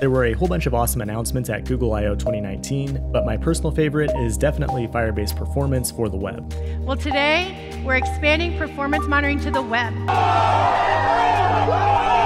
There were a whole bunch of awesome announcements at Google I/O 2019, but my personal favorite is definitely Firebase Performance for the web. Well, today we're expanding performance monitoring to the web.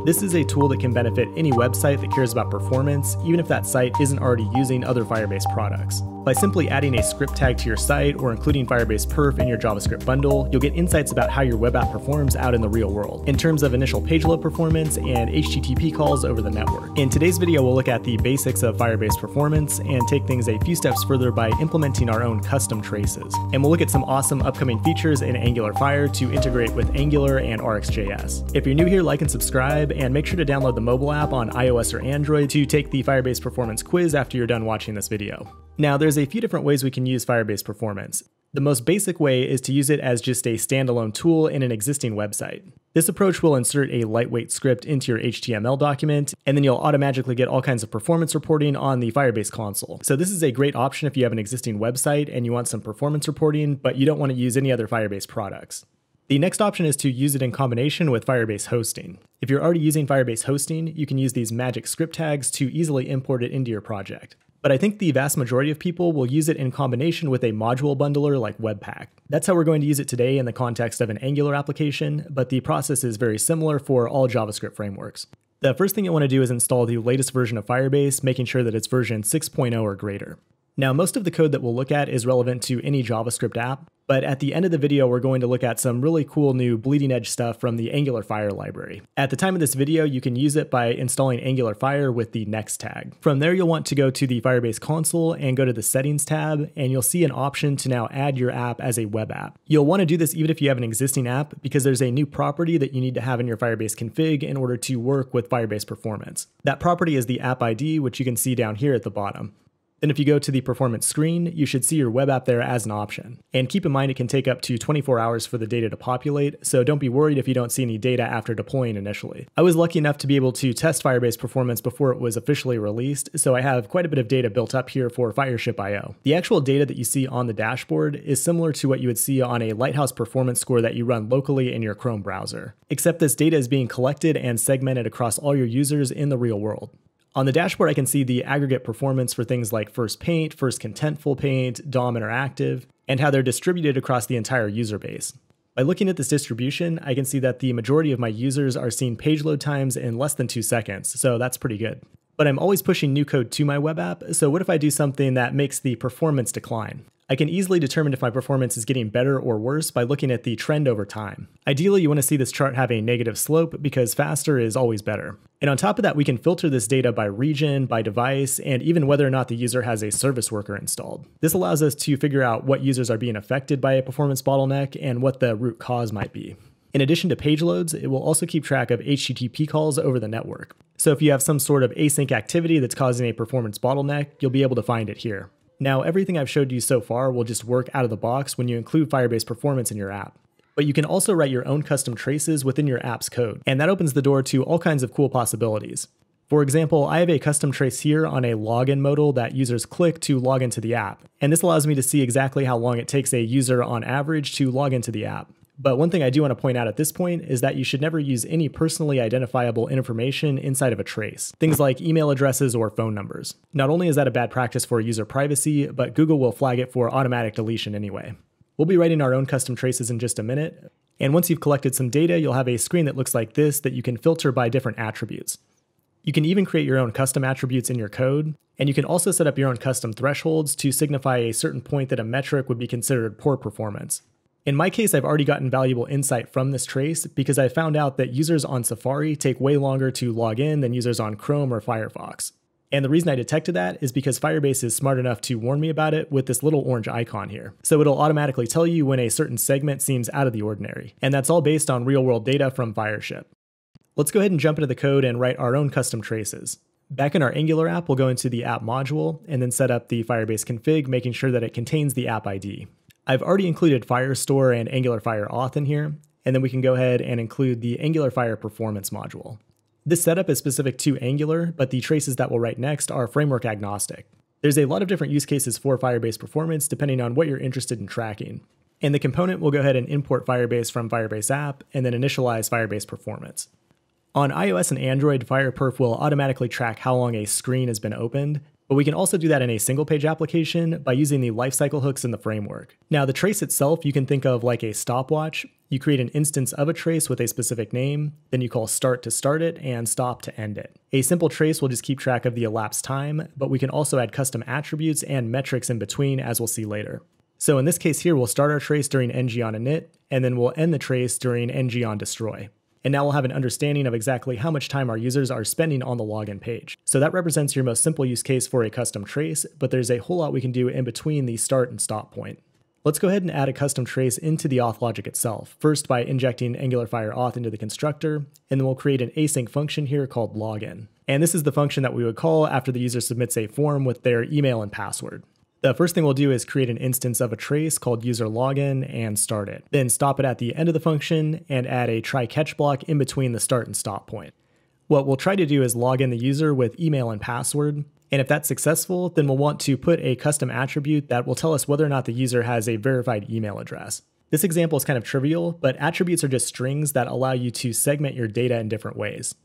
This is a tool that can benefit any website that cares about performance, even if that site isn't already using other Firebase products. By simply adding a script tag to your site or including Firebase Perf in your JavaScript bundle, you'll get insights about how your web app performs out in the real world, in terms of initial page load performance and HTTP calls over the network. In today's video, we'll look at the basics of Firebase performance and take things a few steps further by implementing our own custom traces. And we'll look at some awesome upcoming features in Angular Fire to integrate with Angular and RxJS. If you're new here, like and subscribe, and make sure to download the mobile app on iOS or Android to take the Firebase performance quiz after you're done watching this video. Now, there's a few different ways we can use Firebase Performance. The most basic way is to use it as just a standalone tool in an existing website. This approach will insert a lightweight script into your HTML document, and then you'll automatically get all kinds of performance reporting on the Firebase console. So this is a great option if you have an existing website and you want some performance reporting, but you don't want to use any other Firebase products. The next option is to use it in combination with Firebase hosting. If you're already using Firebase hosting, you can use these magic script tags to easily import it into your project but I think the vast majority of people will use it in combination with a module bundler like Webpack. That's how we're going to use it today in the context of an Angular application, but the process is very similar for all JavaScript frameworks. The first thing you want to do is install the latest version of Firebase, making sure that it's version 6.0 or greater. Now, most of the code that we'll look at is relevant to any JavaScript app, but at the end of the video, we're going to look at some really cool new bleeding edge stuff from the Angular Fire library. At the time of this video, you can use it by installing Angular Fire with the next tag. From there, you'll want to go to the Firebase console and go to the settings tab, and you'll see an option to now add your app as a web app. You'll want to do this even if you have an existing app because there's a new property that you need to have in your Firebase config in order to work with Firebase performance. That property is the app ID, which you can see down here at the bottom. Then if you go to the performance screen, you should see your web app there as an option. And keep in mind it can take up to 24 hours for the data to populate, so don't be worried if you don't see any data after deploying initially. I was lucky enough to be able to test Firebase performance before it was officially released, so I have quite a bit of data built up here for Fireship IO. The actual data that you see on the dashboard is similar to what you would see on a Lighthouse performance score that you run locally in your Chrome browser, except this data is being collected and segmented across all your users in the real world. On the dashboard, I can see the aggregate performance for things like First Paint, First Contentful Paint, DOM Interactive, and how they're distributed across the entire user base. By looking at this distribution, I can see that the majority of my users are seeing page load times in less than two seconds, so that's pretty good. But I'm always pushing new code to my web app, so what if I do something that makes the performance decline? I can easily determine if my performance is getting better or worse by looking at the trend over time. Ideally, you want to see this chart have a negative slope because faster is always better. And on top of that, we can filter this data by region, by device, and even whether or not the user has a service worker installed. This allows us to figure out what users are being affected by a performance bottleneck and what the root cause might be. In addition to page loads, it will also keep track of HTTP calls over the network. So if you have some sort of async activity that's causing a performance bottleneck, you'll be able to find it here. Now, everything I've showed you so far will just work out of the box when you include Firebase Performance in your app. But you can also write your own custom traces within your app's code, and that opens the door to all kinds of cool possibilities. For example, I have a custom trace here on a login modal that users click to log into the app, and this allows me to see exactly how long it takes a user on average to log into the app. But one thing I do want to point out at this point is that you should never use any personally identifiable information inside of a trace, things like email addresses or phone numbers. Not only is that a bad practice for user privacy, but Google will flag it for automatic deletion anyway. We'll be writing our own custom traces in just a minute, and once you've collected some data, you'll have a screen that looks like this that you can filter by different attributes. You can even create your own custom attributes in your code, and you can also set up your own custom thresholds to signify a certain point that a metric would be considered poor performance. In my case, I've already gotten valuable insight from this trace because I found out that users on Safari take way longer to log in than users on Chrome or Firefox. And the reason I detected that is because Firebase is smart enough to warn me about it with this little orange icon here. So it'll automatically tell you when a certain segment seems out of the ordinary. And that's all based on real world data from Fireship. Let's go ahead and jump into the code and write our own custom traces. Back in our Angular app, we'll go into the app module and then set up the Firebase config, making sure that it contains the app ID. I've already included Firestore and Angular Fire Auth in here, and then we can go ahead and include the Angular Fire Performance module. This setup is specific to Angular, but the traces that we'll write next are framework agnostic. There's a lot of different use cases for Firebase performance depending on what you're interested in tracking. In the component, we'll go ahead and import Firebase from Firebase app and then initialize Firebase performance. On iOS and Android, FirePerf will automatically track how long a screen has been opened, but we can also do that in a single page application by using the lifecycle hooks in the framework. Now, the trace itself you can think of like a stopwatch. You create an instance of a trace with a specific name, then you call start to start it and stop to end it. A simple trace will just keep track of the elapsed time, but we can also add custom attributes and metrics in between, as we'll see later. So in this case here, we'll start our trace during ng on init, and then we'll end the trace during ng on destroy and now we'll have an understanding of exactly how much time our users are spending on the login page. So that represents your most simple use case for a custom trace, but there's a whole lot we can do in between the start and stop point. Let's go ahead and add a custom trace into the auth logic itself, first by injecting AngularFire auth into the constructor, and then we'll create an async function here called login. And this is the function that we would call after the user submits a form with their email and password. The first thing we'll do is create an instance of a trace called user login and start it. Then stop it at the end of the function and add a try catch block in between the start and stop point. What we'll try to do is log in the user with email and password. And if that's successful, then we'll want to put a custom attribute that will tell us whether or not the user has a verified email address. This example is kind of trivial, but attributes are just strings that allow you to segment your data in different ways.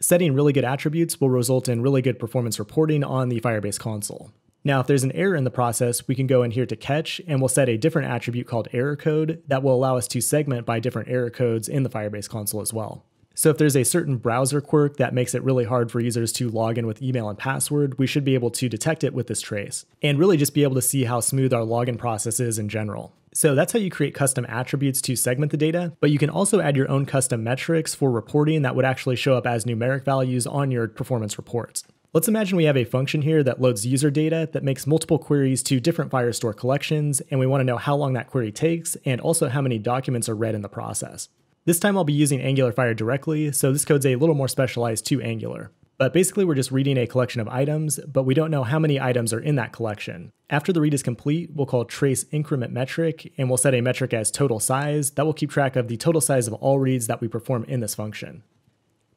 Setting really good attributes will result in really good performance reporting on the Firebase console. Now, if there's an error in the process, we can go in here to catch and we'll set a different attribute called error code that will allow us to segment by different error codes in the Firebase console as well. So if there's a certain browser quirk that makes it really hard for users to log in with email and password, we should be able to detect it with this trace and really just be able to see how smooth our login process is in general. So that's how you create custom attributes to segment the data, but you can also add your own custom metrics for reporting that would actually show up as numeric values on your performance reports. Let's imagine we have a function here that loads user data that makes multiple queries to different Firestore collections, and we want to know how long that query takes and also how many documents are read in the process. This time I'll be using Angular Fire directly, so this code's a little more specialized to Angular. But basically we're just reading a collection of items, but we don't know how many items are in that collection. After the read is complete, we'll call trace increment metric, and we'll set a metric as total size that will keep track of the total size of all reads that we perform in this function.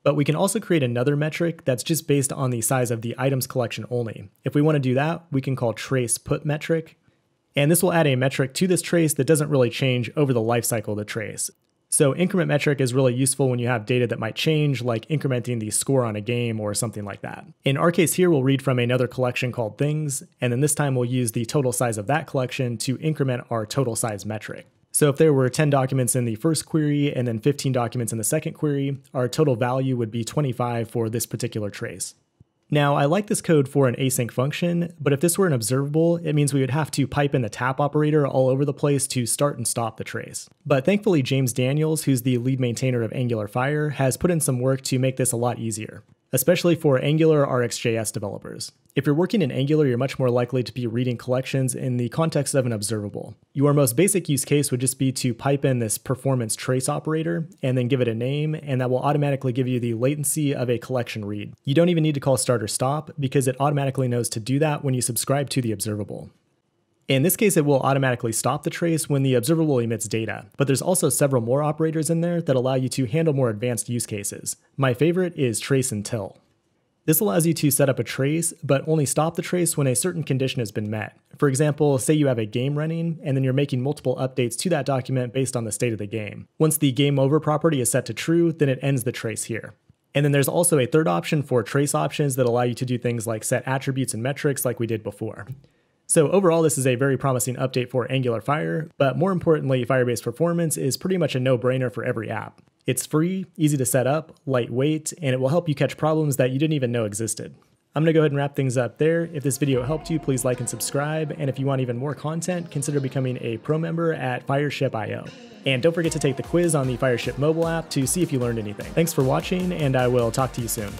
But we can also create another metric that's just based on the size of the items collection only. If we want to do that, we can call trace put metric. And this will add a metric to this trace that doesn't really change over the lifecycle of the trace. So increment metric is really useful when you have data that might change, like incrementing the score on a game or something like that. In our case here, we'll read from another collection called things, and then this time we'll use the total size of that collection to increment our total size metric. So if there were 10 documents in the first query and then 15 documents in the second query, our total value would be 25 for this particular trace. Now, I like this code for an async function, but if this were an observable, it means we would have to pipe in the tap operator all over the place to start and stop the trace. But thankfully, James Daniels, who's the lead maintainer of AngularFire, has put in some work to make this a lot easier especially for Angular RxJS developers. If you're working in Angular, you're much more likely to be reading collections in the context of an observable. Your most basic use case would just be to pipe in this performance trace operator and then give it a name, and that will automatically give you the latency of a collection read. You don't even need to call start or stop because it automatically knows to do that when you subscribe to the observable. In this case, it will automatically stop the trace when the observable emits data, but there's also several more operators in there that allow you to handle more advanced use cases. My favorite is trace until. This allows you to set up a trace, but only stop the trace when a certain condition has been met. For example, say you have a game running, and then you're making multiple updates to that document based on the state of the game. Once the game over property is set to true, then it ends the trace here. And then there's also a third option for trace options that allow you to do things like set attributes and metrics like we did before. So overall, this is a very promising update for Angular Fire, but more importantly, Firebase Performance is pretty much a no-brainer for every app. It's free, easy to set up, lightweight, and it will help you catch problems that you didn't even know existed. I'm going to go ahead and wrap things up there. If this video helped you, please like and subscribe, and if you want even more content, consider becoming a pro member at Fireship.io. And don't forget to take the quiz on the Fireship mobile app to see if you learned anything. Thanks for watching, and I will talk to you soon.